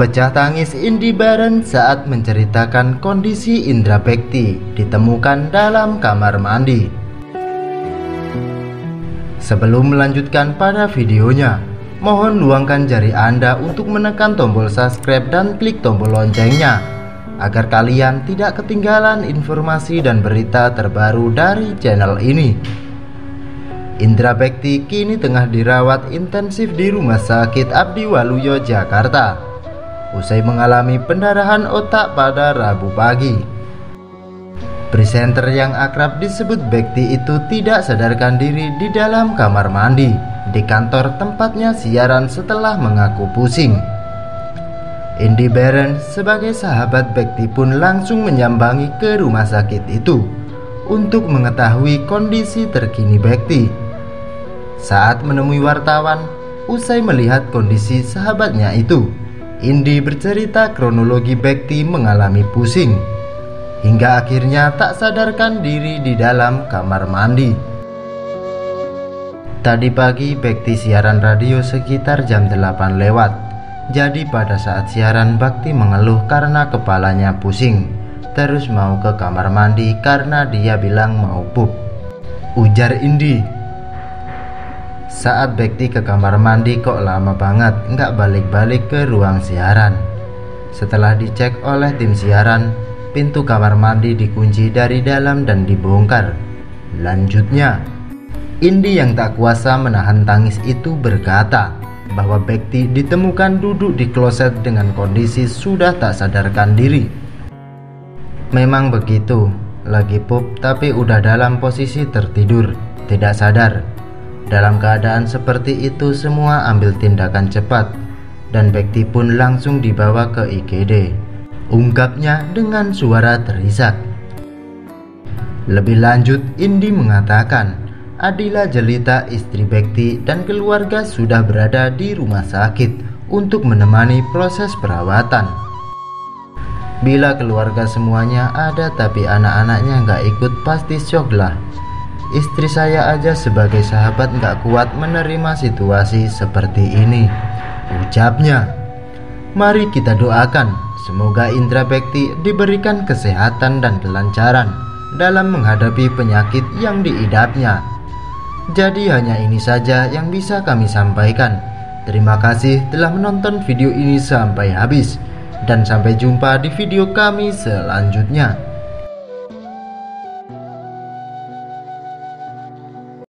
Pecah tangis Indi Baron saat menceritakan kondisi Indra Bekti ditemukan dalam kamar mandi. Sebelum melanjutkan pada videonya, mohon luangkan jari Anda untuk menekan tombol subscribe dan klik tombol loncengnya agar kalian tidak ketinggalan informasi dan berita terbaru dari channel ini. Indra Bekti kini tengah dirawat intensif di Rumah Sakit Abdi Waluyo, Jakarta usai mengalami pendarahan otak pada Rabu pagi. Presenter yang akrab disebut Bekti itu tidak sadarkan diri di dalam kamar mandi di kantor tempatnya siaran setelah mengaku pusing. Indi Beren sebagai sahabat Bekti pun langsung menyambangi ke rumah sakit itu untuk mengetahui kondisi terkini Bekti. Saat menemui wartawan, usai melihat kondisi sahabatnya itu, Indi bercerita kronologi Bekti mengalami pusing hingga akhirnya tak sadarkan diri di dalam kamar mandi. Tadi pagi Bekti siaran radio sekitar jam 8 lewat. Jadi pada saat siaran Bakti mengeluh karena kepalanya pusing. Terus mau ke kamar mandi karena dia bilang mau pup. Ujar Indi. Saat Bekti ke kamar mandi kok lama banget nggak balik-balik ke ruang siaran. Setelah dicek oleh tim siaran, pintu kamar mandi dikunci dari dalam dan dibongkar. Lanjutnya, Indi yang tak kuasa menahan tangis itu berkata bahwa Bekti ditemukan duduk di kloset dengan kondisi sudah tak sadarkan diri. Memang begitu, lagi pup tapi udah dalam posisi tertidur, tidak sadar dalam keadaan seperti itu semua ambil tindakan cepat dan Bekti pun langsung dibawa ke IGD. Ungkapnya dengan suara terisak. Lebih lanjut, Indi mengatakan, Adila Jelita istri Bekti dan keluarga sudah berada di rumah sakit untuk menemani proses perawatan. Bila keluarga semuanya ada tapi anak-anaknya nggak ikut pasti shock lah Istri saya aja sebagai sahabat nggak kuat menerima situasi seperti ini Ucapnya. Mari kita doakan Semoga Indra Bekti diberikan kesehatan dan kelancaran Dalam menghadapi penyakit yang diidapnya. Jadi hanya ini saja yang bisa kami sampaikan. Terima kasih telah menonton video ini sampai habis Dan sampai jumpa di video kami selanjutnya